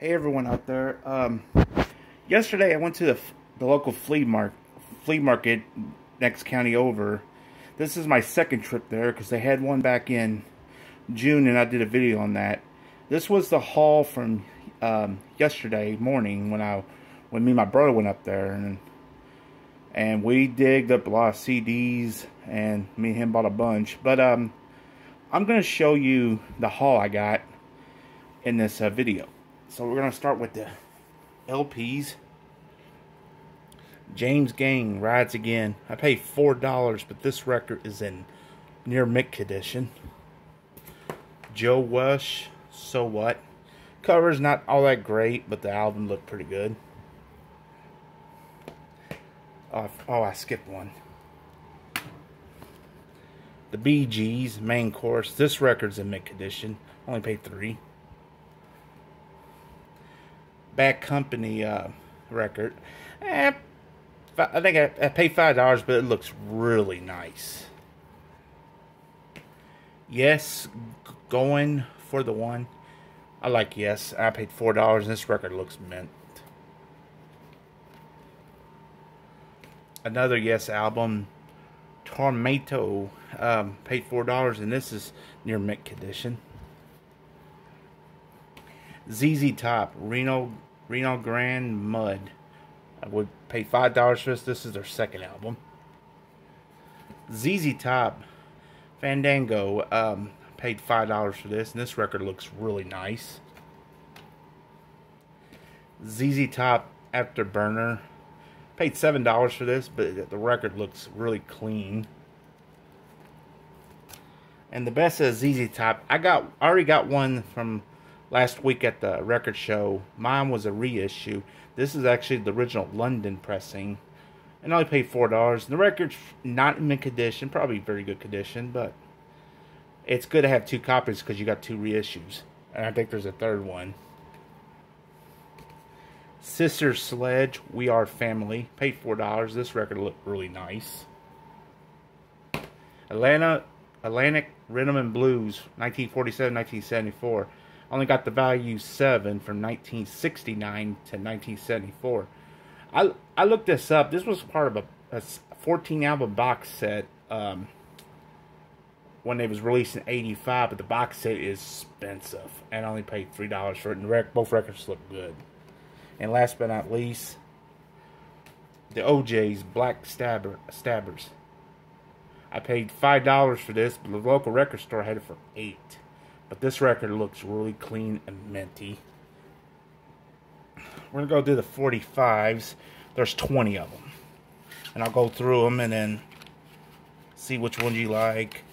Hey everyone out there. Um, yesterday I went to the, the local flea, mark, flea market next county over. This is my second trip there because they had one back in June and I did a video on that. This was the haul from um, yesterday morning when I when me and my brother went up there and and we digged up a lot of CDs and me and him bought a bunch. But um, I'm going to show you the haul I got in this uh, video. So we're going to start with the LPs. James Gang Rides Again. I paid $4, but this record is in near mint condition. Joe Walsh, So What. Cover's not all that great, but the album looked pretty good. Oh, oh I skipped one. The Gees, main course. This record's in mint condition. Only paid three. Bad Company uh, record. Eh, I think I, I paid five dollars, but it looks really nice. Yes, going for the one. I like Yes. I paid four dollars, and this record looks mint. Another Yes album, Tormato. Um, paid four dollars, and this is near mint condition. ZZ Top, Reno, Rio Grande Mud. I would pay five dollars for this. This is their second album. ZZ Top, Fandango. Um, paid five dollars for this, and this record looks really nice. ZZ Top Afterburner. Paid seven dollars for this, but the record looks really clean. And the best is ZZ Top. I got I already got one from last week at the record show. Mine was a reissue. This is actually the original London pressing. And I only paid four dollars. The record's not in mint condition, probably very good condition, but it's good to have two copies because you got two reissues. And I think there's a third one. Sister Sledge, We Are Family. Paid four dollars. This record looked really nice. Atlanta Atlantic Rhythm and Blues, 1947-1974 only got the value 7 from 1969 to 1974. I, I looked this up. This was part of a, a 14 album box set um, when they was released in 85, but the box set is expensive. And I only paid $3 for it, and rec both records look good. And last but not least, the O'Jays Back Stabber, Stabbers. I paid $5 for this, but the local record store had it for 8 but this record looks really clean and minty. We're going to go do the 45s. There's 20 of them. And I'll go through them and then see which ones you like.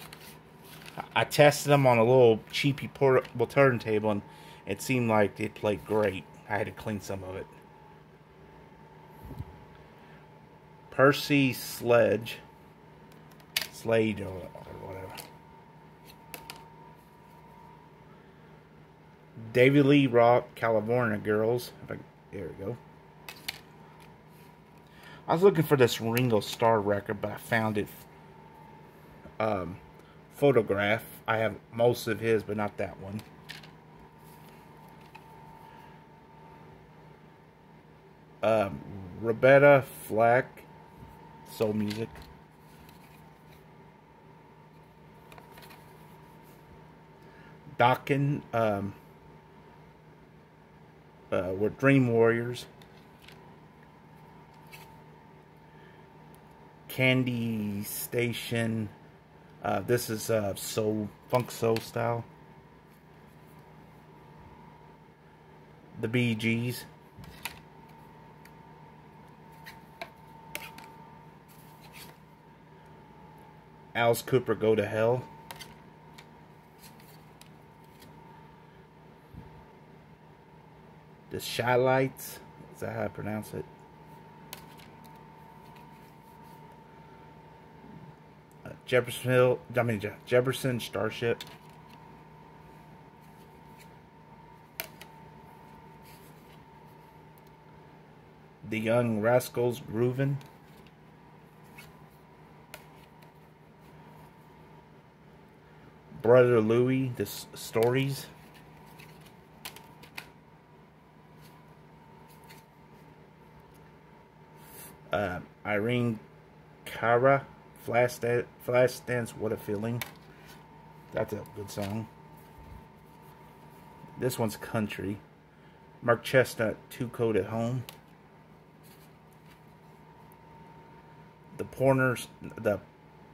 I tested them on a little cheapy portable turntable and it seemed like it played great. I had to clean some of it. Percy Sledge. Slade or David Lee Roth, California Girls. There we go. I was looking for this Ringo Starr record, but I found it. Um, photograph. I have most of his, but not that one. Um, Roberta Flack, Soul Music. Dokken, um, uh, we're Dream Warriors. Candi Staton. Uh, this is uh, soul, funk soul style. The Gees. Alice Cooper Go to Hell. The Chi-Lites. Is that how I pronounce it? Uh, Jeffersonville, I mean Jefferson Starship. The Young Rascals Groovin'. Brother Louie, the stories. Uh, Irene Cara, Flash, Flash Dance, What a Feeling. That's a good song. This one's country. Mark Chesnutt, Too Cold at Home. The Pointers, the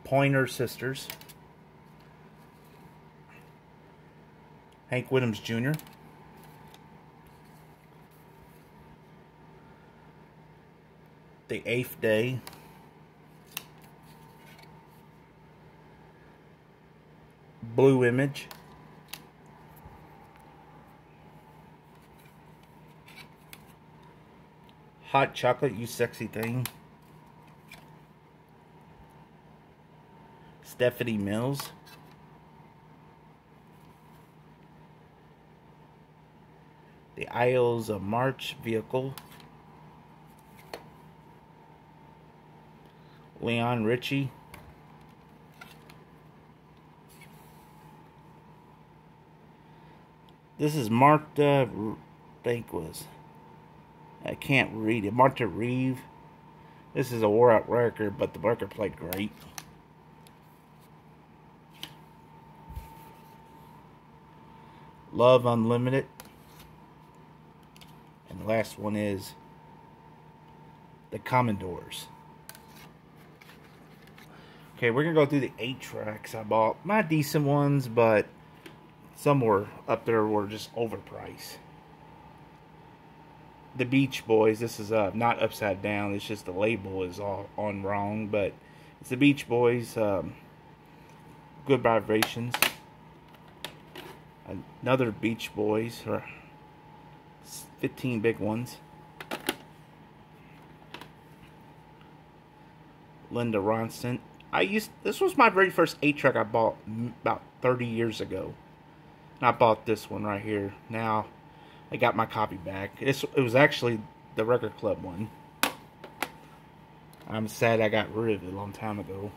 Pointer Sisters. Hank Williams Jr. The Eighth Day. Blue Image. Hot Chocolate, You Sexy Thing. Stephanie Mills. The Ides of March vehicle. Leon Richie. This is Martha, I think was, I can't read it. Martha Reeve. This is a wore out record, but the record played great. Love Unlimited. And the last one is the Commodores. Okay, we're going to go through the eight tracks I bought. My decent ones, but some were up there were just overpriced. The Beach Boys, this is uh, not upside down, it's just the label is all on wrong, but it's the Beach Boys. Um, good vibrations another Beach Boys, or 15 big ones. Linda Ronstadt. I used this was my very first eight track I bought about 30 years ago. And I bought this one right here. Now I got my copy back. It's, it was actually the record club one. I'm sad I got rid of it a long time ago.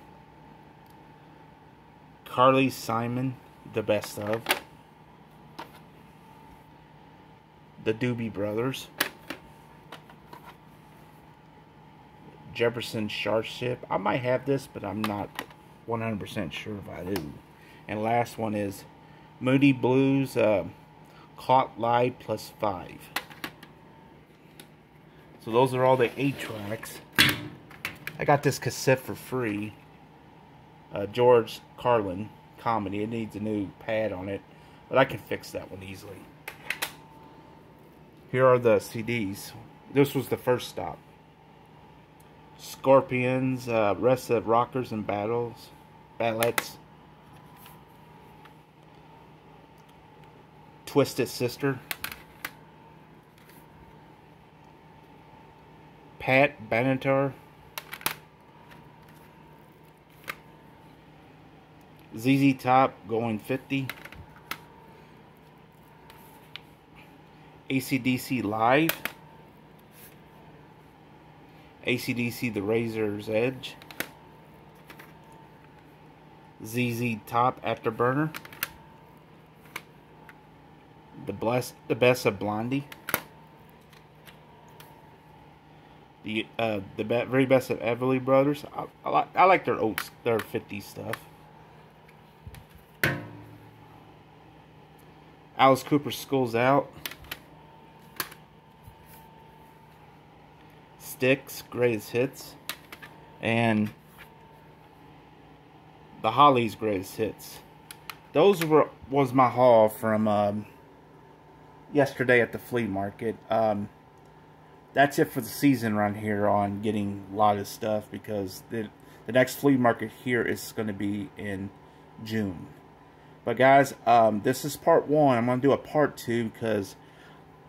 Carly Simon, the best of. the Doobie Brothers, Jefferson Starship. I might have this, but I'm not 100% sure if I do. And last one is Moody Blues uh, Caught Live plus 5. So those are all the 8 tracks. I got this cassette for free. Uh, George Carlin comedy. It needs a new pad on it, but I can fix that one easily. Here are the CDs. This was the first stop. Scorpions, uh, rest of Rockers and Battles, Battlettes. Twisted Sister. Pat Benatar. ZZ Top going 50. ACDC Live, ACDC The Razor's Edge, ZZ Top Afterburner, the bless the best of Blondie, the uh, the be very best of Everly Brothers. I, I like I like their old their 50s stuff. Alice Cooper Schools Out. Styx, greatest hits, and the Hollies greatest hits. Those were was my haul from um, yesterday at the flea market. Um, that's it for the season run here on getting a lot of stuff because the the next flea market here is going to be in June. But guys, um, this is part one. I'm going to do a part two because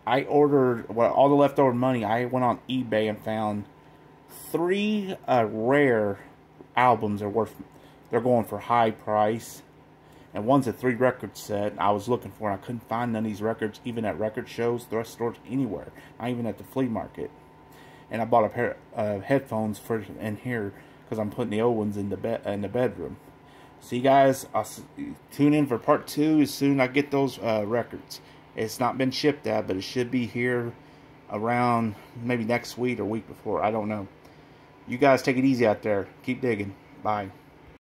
I ordered well, all the leftover money. I went on eBay and found three uh, rare albums are worth. They're going for high price, and one's a three record set. I was looking for. And I couldn't find none of these records, even at record shows, thrift stores, anywhere. Not even at the flea market. And I bought a pair of headphones for in here because I'm putting the old ones in the bed in the bedroom. See, you guys, I'll tune in for part two as soon as I get those uh, records. It's not been shipped out, but it should be here around maybe next week or week before. I don't know. You guys take it easy out there. Keep digging. Bye.